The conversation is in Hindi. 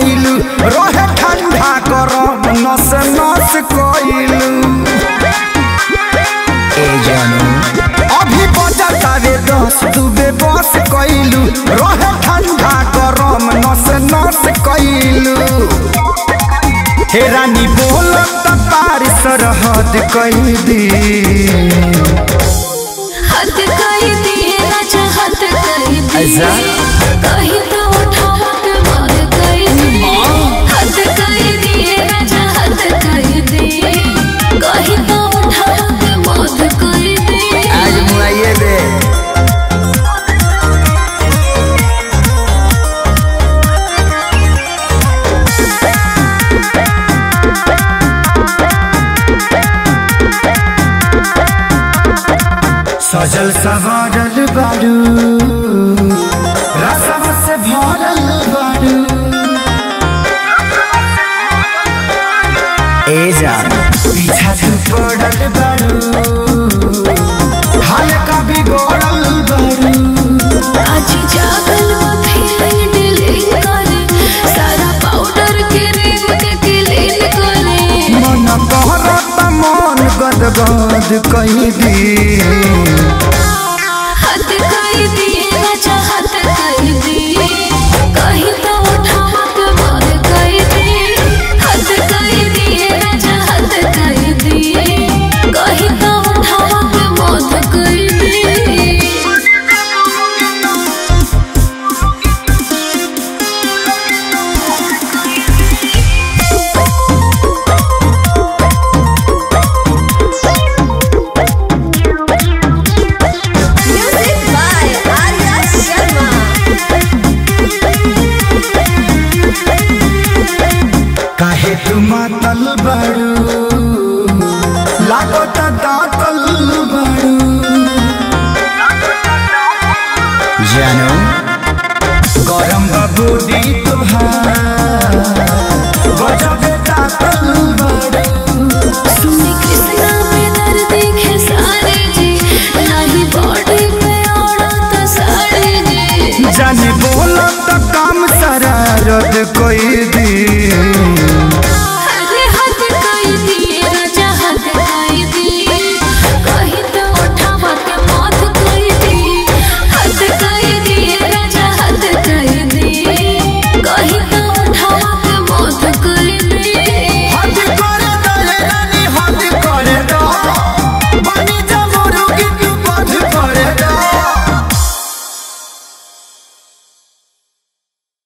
रहे ठंडा गरम नस नस कइलू। ए जानू अभी बजा तारे दस दुबे बस कइलू। रहे ठंडा गरम नस नस कइलू। हे रानी बोल त पार सरहद दी। हद कर दिए राजा हद कर दिए सजल सवारल बारू रसम से भरल बारू ए जान पीछा तू पड़ल बारू हल्का बिगड़ल बारू आज जागल गदगद कही दी तू मातल बारू लागत दातल बारू जानू गरम बबूडी तुहार गजबे दातल बारू सुनी कृष्णा में दर्द देखे सारे जी। नाही बॉडी पे ओढ़ा तो जी। जाने बोलो तो काम शरारत कोई दी